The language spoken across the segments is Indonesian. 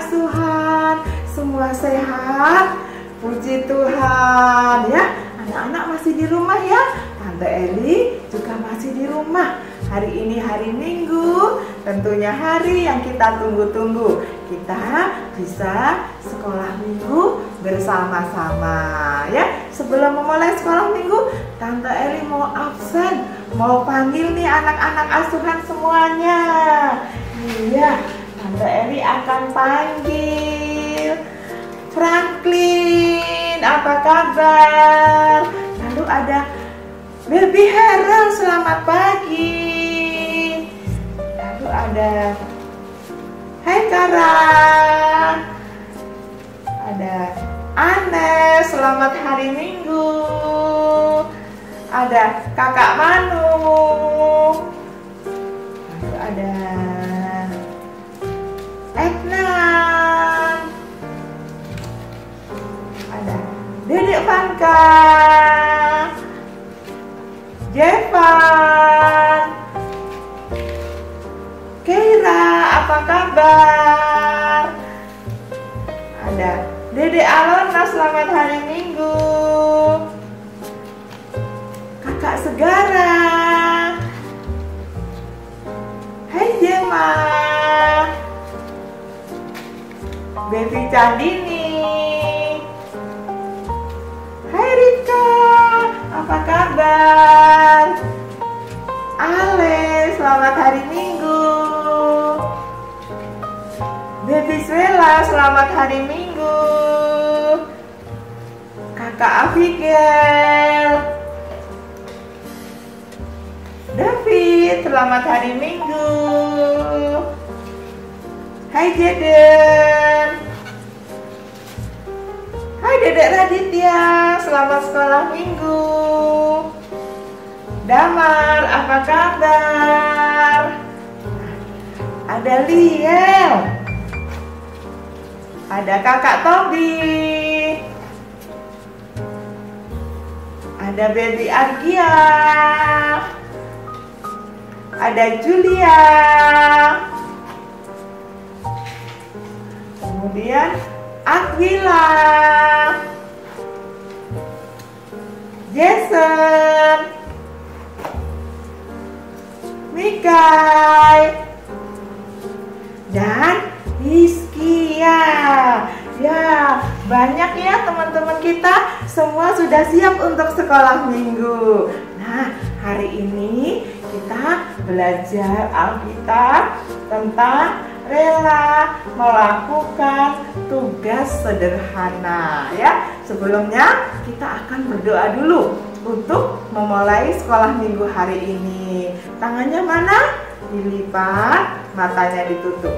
semua sehat. Puji Tuhan ya. Anak-anak masih di rumah ya. Tante Eli juga masih di rumah. Hari ini hari Minggu, tentunya hari yang kita tunggu-tunggu. Kita bisa sekolah Minggu bersama-sama ya. Sebelum memulai sekolah Minggu, Tante Eli mau absen, mau panggil nih anak-anak asuhan semuanya. Iya, Tante Eli akan panggil Franklin, apa kabar? Lalu ada Baby Harold, selamat pagi. Lalu ada Hai Kara. Ada Anne, selamat hari Minggu. Ada Kakak Manu. Eknan. Ada Dedek Vanka. Jevan Keira, apa kabar? Ada Dede Alona, selamat hari Minggu Baby Dedek Raditya, selamat sekolah minggu. Damar, apa kabar? Ada Liel. Ada kakak Tobi. Ada baby Argia. Ada Julia. Kemudian Aquila. Jason. Mikai. Dan Hiskia. Ya, banyak ya teman-teman kita semua sudah siap untuk sekolah minggu. Nah, hari ini kita belajar Alkitab tentang rela melakukan tugas sederhana ya. Sebelumnya kita akan berdoa dulu untuk memulai sekolah minggu hari ini. Tangannya mana? Dilipat, matanya ditutup.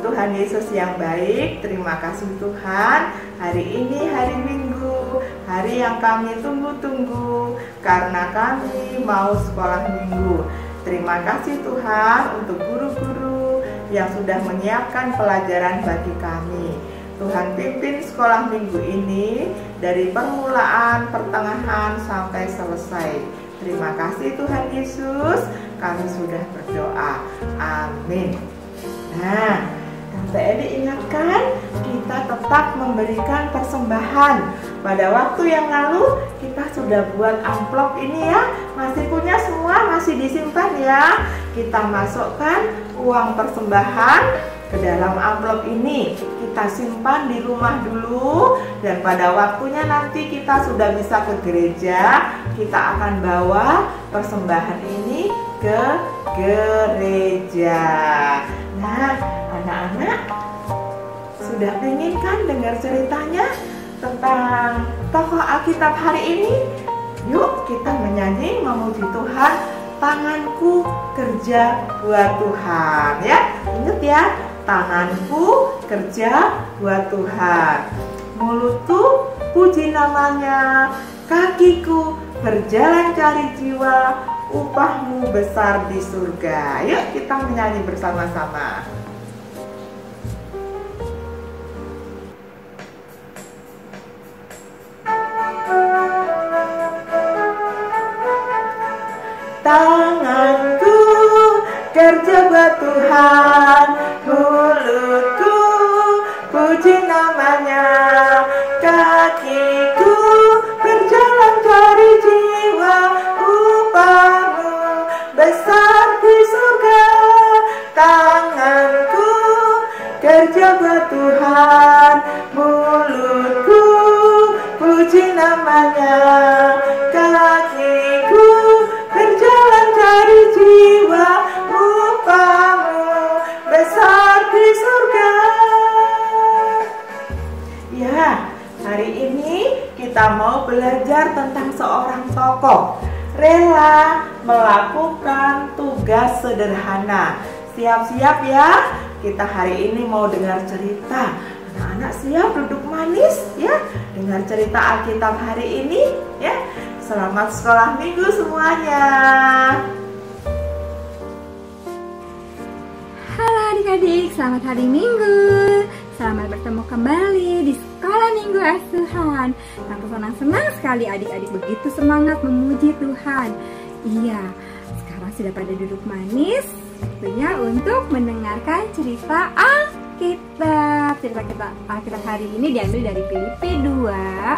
Tuhan Yesus yang baik, terima kasih Tuhan. Hari ini hari Minggu, hari yang kami tunggu-tunggu karena kami mau sekolah Minggu. Terima kasih Tuhan untuk guru-guru yang sudah menyiapkan pelajaran bagi kami. Tuhan pimpin sekolah minggu ini dari permulaan, pertengahan sampai selesai. Terima kasih Tuhan Yesus, kami sudah berdoa. Amin. Nah, Tante Edi ingatkan kita tetap memberikan persembahan. Pada waktu yang lalu kita sudah buat amplop ini ya, masih punya semua, masih disimpan ya. Kita masukkan uang persembahan ke dalam amplop ini. Kita simpan di rumah dulu dan pada waktunya nanti kita sudah bisa ke gereja, kita akan bawa persembahan ini ke gereja. Nah, anak-anak sudah pengen kan dengar ceritanya tentang tokoh Alkitab hari ini? Yuk kita menyanyi memuji Tuhan tanganku kerja buat Tuhan ya. Ingat ya tanganku kerja buat Tuhan. Mulutku puji namanya kakiku berjalan cari jiwa upahmu besar di surga. Yuk kita menyanyi bersama-sama belajar tentang seorang tokoh rela melakukan tugas sederhana. Siap-siap ya, kita hari ini mau dengar cerita. Anak-anak siap duduk manis ya, dengar cerita Alkitab hari ini ya. Selamat sekolah minggu semuanya. Halo adik-adik, selamat hari Minggu. Selamat bertemu kembali di Sekolah Minggu Asuhan. Tante senang-senang sekali adik-adik begitu semangat memuji Tuhan. Iya, sekarang sudah pada duduk manis. Waktunya untuk mendengarkan cerita Alkitab. Cerita kita Alkitab hari ini diambil dari Filipi 2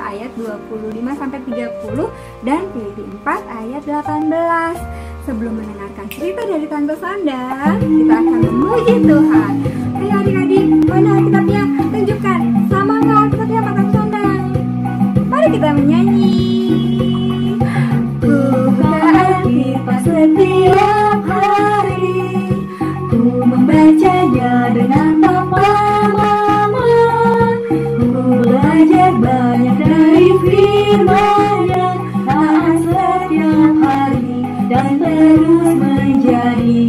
ayat 25 sampai 30 dan Filipi 4 ayat 18. Sebelum mendengarkan cerita dari Tante Sanda, kita akan memuji Tuhan. Ayo adik-adik, mana Alkitabnya? Tunjukkan. Kita menyanyi. Buka Alkitab setiap hari, ku membacanya dengan papa mama. Ku belajar banyak dari firman-Nya, taat setiap hari dan terus menjadi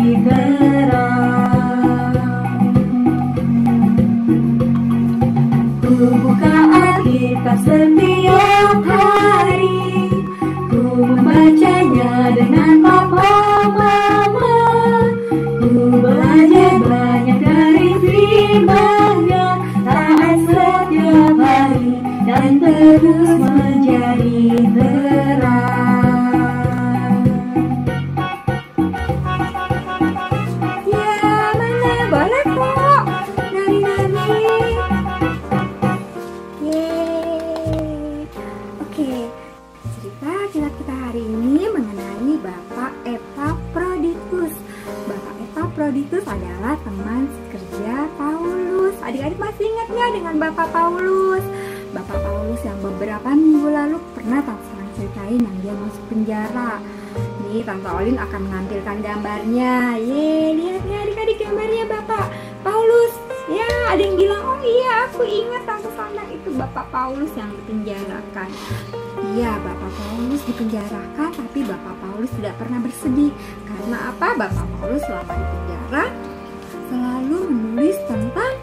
terus. Ya. Oke, cerita kita ini mengenai Bapak. Bapak adalah teman kerja Paulus. Adik-adik masih ingat nggak dengan Bapak Paulus? Yang beberapa minggu lalu pernah Tante Sarang ceritain yang dia masuk penjara. Nih Tante Olin akan menampilkan gambarnya. Yeay, lihat nih adik-adik gambarnya Bapak Paulus. Ya, ada yang bilang, oh iya aku ingat Tante Sanda itu Bapak Paulus yang dipenjarakan. Iya, Bapak Paulus dipenjarakan, tapi Bapak Paulus tidak pernah bersedih. Karena apa? Bapak Paulus selama di penjara selalu menulis tentang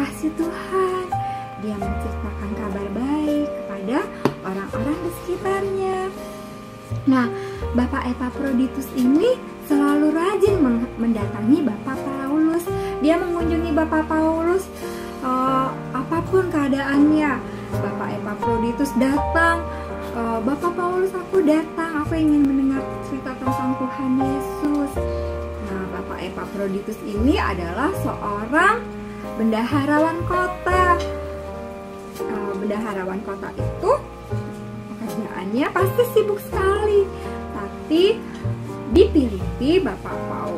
kasih Tuhan. Bapak Epaphroditus ini selalu rajin mendatangi Bapak Paulus. Dia mengunjungi Bapak Paulus eh, apa pun keadaannya. Bapak Epaphroditus datang, eh, Bapak Paulus aku datang, aku ingin mendengar cerita tentang Tuhan Yesus. Nah, Bapak Epaphroditus ini adalah seorang bendaharawan kota. Eh, bendaharawan kota itu pekerjaannya pasti sibuk sekali. Di Filipi Bapak Paul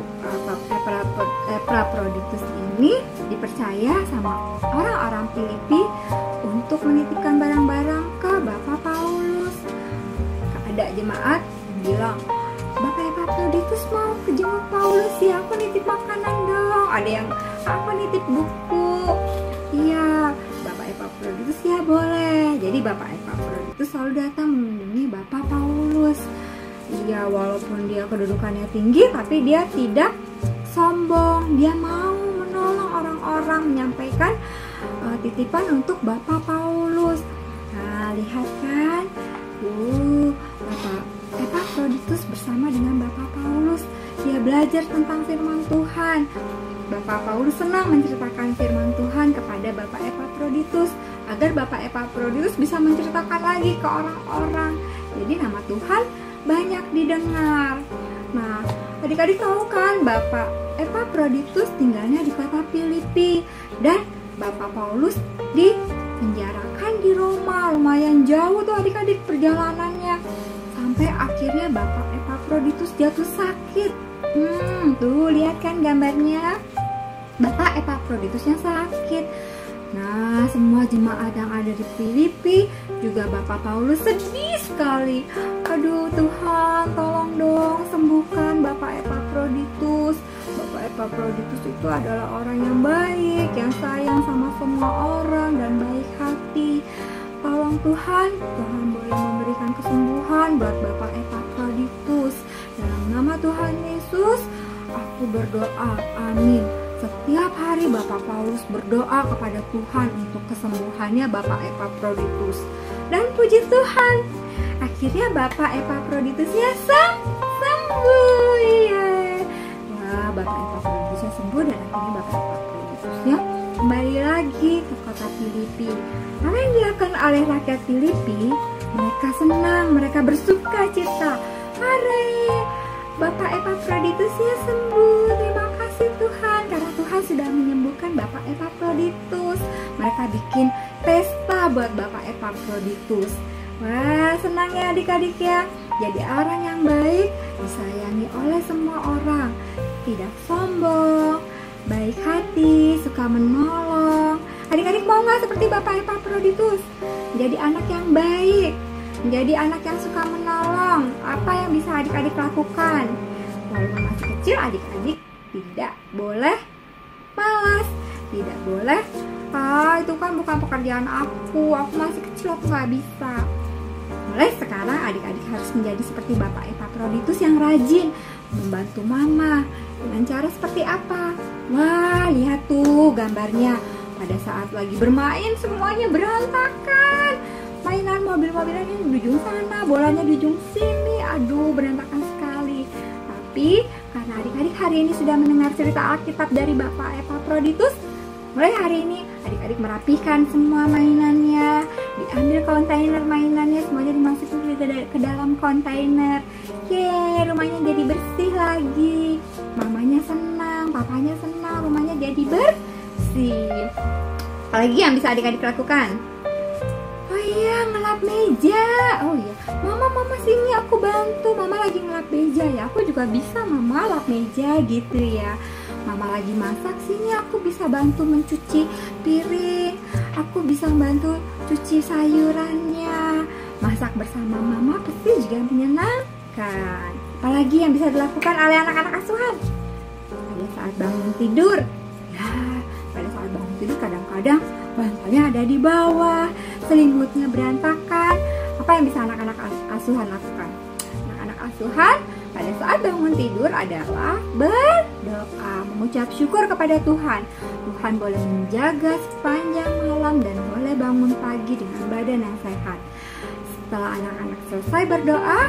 Epaphroditus ini dipercaya sama orang-orang Filipi untuk menitipkan barang-barang ke Bapak Paulus. Ada jemaat bilang, Bapak Epaphroditus mau ke jenguk Paulus ya, aku nitip makanan dong. Ada yang aku nitip buku. Iya, Bapak Epaphroditus ya boleh. Jadi Bapak Epaphroditus selalu datang mengunjungi Bapak Paulus. Iya, walaupun dia kedudukannya tinggi, tapi dia tidak sombong. Dia mau menolong orang-orang, menyampaikan uh, titipan untuk Bapak Paulus. Nah, lihat kan, uh, Bapak Epaphroditus bersama dengan Bapak Paulus. Dia belajar tentang firman Tuhan. Bapak Paulus senang menceritakan firman Tuhan kepada Bapak Epaphroditus agar Bapak Epaphroditus bisa menceritakan lagi ke orang-orang. Jadi nama Tuhan banyak didengar. Nah, adik-adik tahu kan Bapak Epaphroditus tinggalnya di kota Filipi dan Bapak Paulus di di Roma. Lumayan jauh tuh adik-adik perjalanannya. Sampai akhirnya Bapak Epaphroditus jatuh sakit. Hmm, tuh lihat kan gambarnya. Bapak Epaphroditusnya sakit. Nah, semua jemaat yang ada di Filipi juga Bapak Paulus sedih sekali. Aduh Tuhan, tolong dong sembuhkan Bapak Epaphroditus. Bapak Epaphroditus itu adalah orang yang baik, yang sayang sama semua orang dan baik hati. Tolong Tuhan, Tuhan boleh memberikan kesembuhan buat Bapak Epaphroditus. Dalam nama Tuhan Yesus, aku berdoa. Amin. Setiap hari Bapak Paulus berdoa kepada Tuhan untuk kesembuhannya Bapak Epaphroditus. Dan puji Tuhan, akhirnya Bapak Epaphroditusnya sem sembuh. Iya. Wah, Bapak Epaphroditusnya sembuh dan akhirnya Bapak Epaphroditusnya kembali lagi ke kota Filipi. Apa yang dilakukan oleh rakyat Filipi? Mereka senang, mereka bersuka cita. Hore! Bapak Epaphroditusnya sembuh. Terima kasih Tuhan karena Tuhan sudah menyembuhkan Bapak Epaphroditus. Mereka bikin pesta buat Bapak Epaphroditus. Wah, senang ya adik-adik ya. Jadi orang yang baik disayangi oleh semua orang. Tidak sombong, baik hati, suka menolong. Adik-adik mau nggak seperti Bapak Epaphroditus? Jadi anak yang baik, menjadi anak yang suka menolong. Apa yang bisa adik-adik lakukan? Walaupun masih kecil, adik-adik tidak boleh malas. Tidak boleh ah itu kan bukan pekerjaan aku. Aku masih kecil aku nggak bisa. Mulai sekarang adik-adik harus menjadi seperti bapak Epaphroditus yang rajin membantu mama dengan cara seperti apa? Wah lihat tuh gambarnya. Pada saat lagi bermain semuanya berantakan. Mainan mobil-mobilannya di ujung sana bolanya di ujung sini. Aduh berantakan sekali. Tapi karena adik-adik hari ini sudah mendengar cerita Alkitab dari Bapak Epaphroditus, mulai hari ini adik-adik merapikan semua mainannya, diambil kontainer mainannya, semuanya dimasukin ke dalam kontainer. Yeay, rumahnya jadi bersih lagi. Mamanya senang, papanya senang, rumahnya jadi bersih. Apalagi yang bisa adik-adik lakukan? Iya, ngelap meja. Oh iya, mama mama sini aku bantu. Mama lagi ngelap meja ya. Aku juga bisa mama lap meja gitu ya. Mama lagi masak sini aku bisa bantu mencuci piring. Aku bisa bantu cuci sayurannya. Masak bersama mama pasti juga menyenangkan. Apalagi yang bisa dilakukan oleh anak-anak asuhan? Pada saat bangun tidur. Ya, pada saat bangun tidur kadang-kadang bantalnya ada di bawah, selimutnya berantakan. Apa yang bisa anak-anak asuhan lakukan? Anak-anak asuhan pada saat bangun tidur adalah berdoa, mengucap syukur kepada Tuhan. Tuhan boleh menjaga sepanjang malam dan boleh bangun pagi dengan badan yang sehat. Setelah anak-anak selesai berdoa,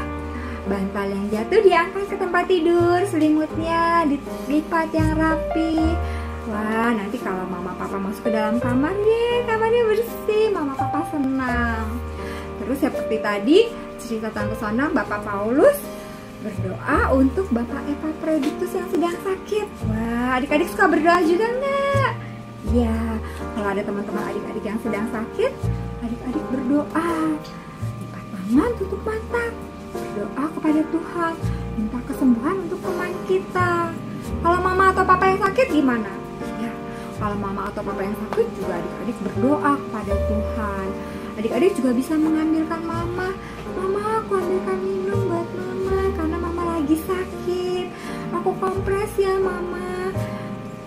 bantal yang jatuh diangkat ke tempat tidur, selimutnya dilipat yang rapi, Wah, nanti kalau mama papa masuk ke dalam kamar, ye, kamarnya bersih, mama papa senang. Terus seperti tadi, cerita Tante Sona, Bapak Paulus berdoa untuk Bapak Epaphroditus yang sedang sakit. Wah, adik-adik suka berdoa juga nggak? Ya, kalau ada teman-teman adik-adik yang sedang sakit, adik-adik berdoa. Lipat tangan, tutup mata. Berdoa kepada Tuhan, minta kesembuhan untuk teman kita. Kalau mama atau papa yang sakit gimana? Kalau mama atau papa yang sakit juga adik-adik berdoa kepada Tuhan. Adik-adik juga bisa mengambilkan mama. Mama aku ambilkan minum buat mama karena mama lagi sakit. Aku kompres ya mama.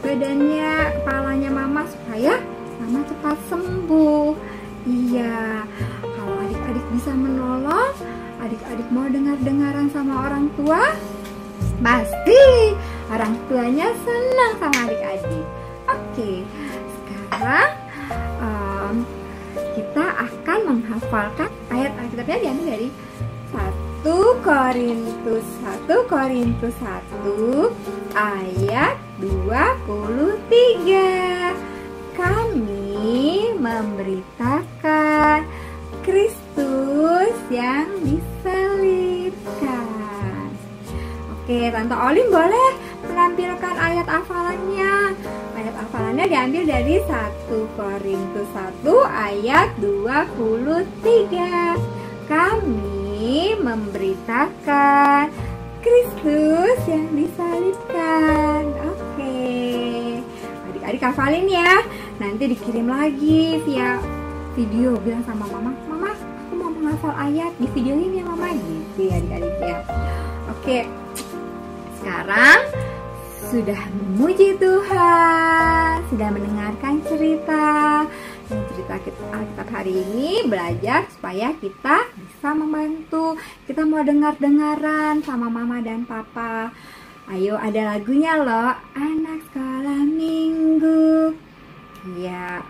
Badannya kepalanya mama supaya mama cepat sembuh. Iya. Kalau adik-adik bisa menolong adik-adik mau dengar-dengaran sama orang tua pasti orang tuanya senang sama adik-adik Oke, sekarang um, kita akan menghafalkan ayat Alkitabnya diambil dari 1 Korintus 1 Korintus 1 ayat 23 Kami memberitakan Kristus yang disalibkan. Oke, Tante Olin boleh menampilkan ayat hafalannya hafalannya diambil dari 1 Korintus 1 ayat 23. Kami memberitakan Kristus yang disalibkan. Oke. Adik-adik hafalin ya. Nanti dikirim lagi via video bilang sama mama, "Mama, aku mau menghafal ayat di video ini ya, Mama." Gitu ya adik-adik ya. Oke. Sekarang sudah memuji Tuhan, sudah mendengarkan cerita. Dan cerita kita Alkitab hari ini belajar supaya kita bisa membantu. Kita mau dengar-dengaran sama mama dan papa. Ayo ada lagunya loh, anak sekolah minggu. Ya,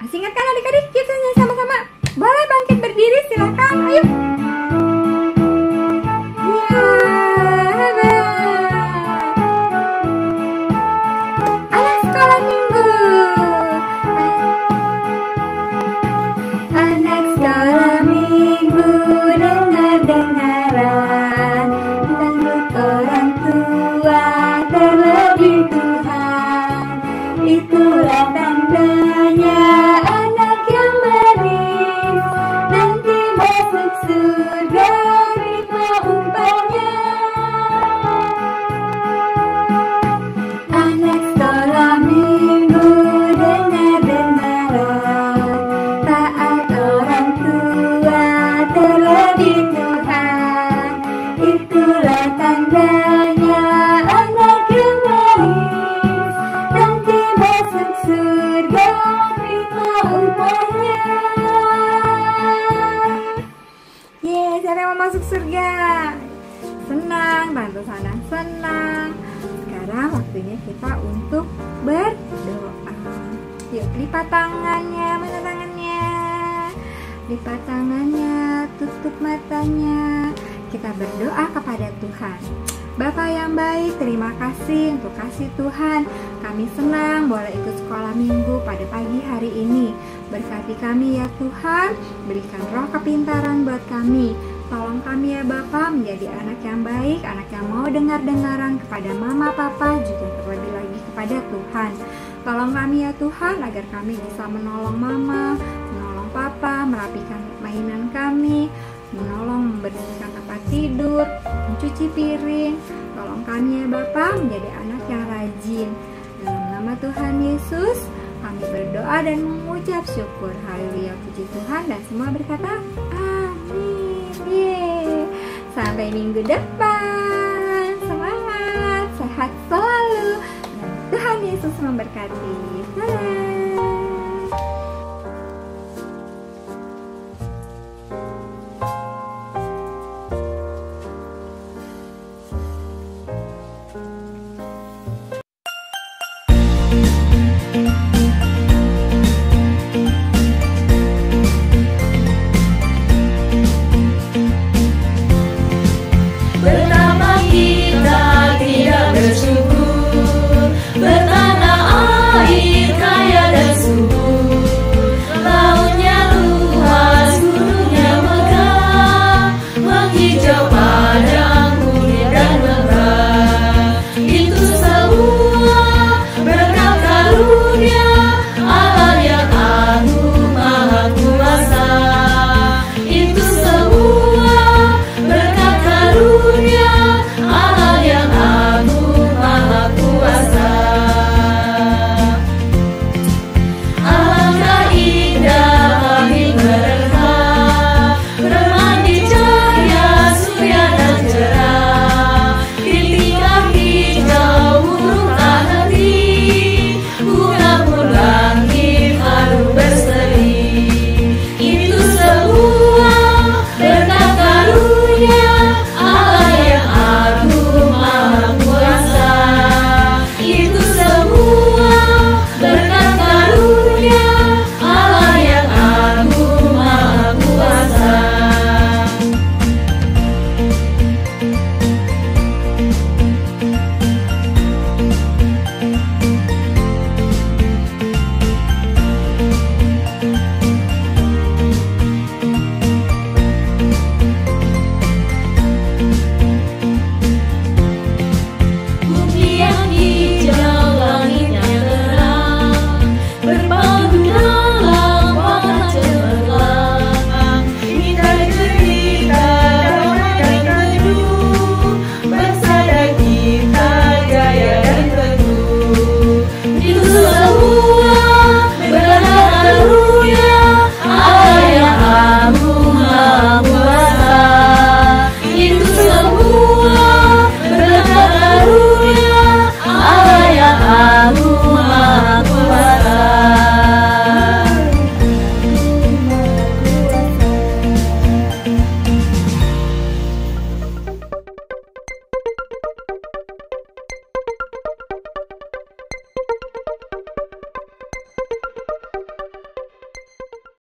masih ingat kan adik-adik? Kita nyanyi sama-sama. Boleh bangkit berdiri, silakan. Ayo. Tuhan Bapak yang baik, terima kasih untuk kasih Tuhan. Kami senang boleh ikut sekolah minggu pada pagi hari ini. Berkati kami ya Tuhan, berikan roh kepintaran buat kami. Tolong kami ya Bapak menjadi anak yang baik, anak yang mau dengar-dengaran kepada mama, papa, juga terlebih lagi kepada Tuhan. Tolong kami ya Tuhan agar kami bisa menolong mama, menolong papa, merapikan mainan kami, menolong membersihkan tempat tidur, mencuci piring. Tolong kami ya Bapak menjadi anak yang rajin. Dalam nama Tuhan Yesus, kami berdoa dan mengucap syukur. Haleluya, puji Tuhan dan semua berkata amin. Yeay. Sampai minggu depan. Semangat, sehat selalu. Dan Tuhan Yesus memberkati. Dadah.